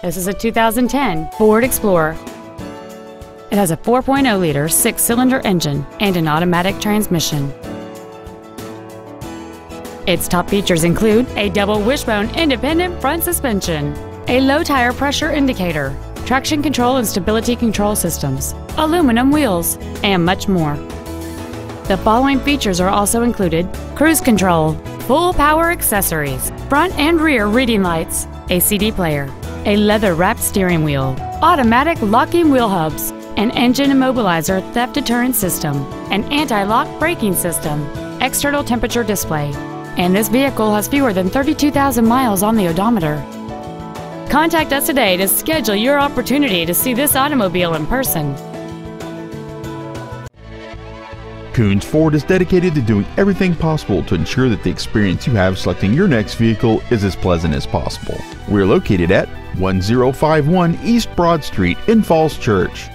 This is a 2010 Ford Explorer. It has a 4.0-liter six-cylinder engine and an automatic transmission. Its top features include a double wishbone independent front suspension, a low tire pressure indicator, traction control and stability control systems, aluminum wheels, and much more. The following features are also included cruise control, full power accessories, front and rear reading lights, a CD player, a leather wrapped steering wheel, automatic locking wheel hubs, an engine immobilizer theft deterrent system, an anti lock braking system, external temperature display, and this vehicle has fewer than 32,000 miles on the odometer. Contact us today to schedule your opportunity to see this automobile in person. Koons Ford is dedicated to doing everything possible to ensure that the experience you have selecting your next vehicle is as pleasant as possible. We're located at 1051 East Broad Street in Falls Church.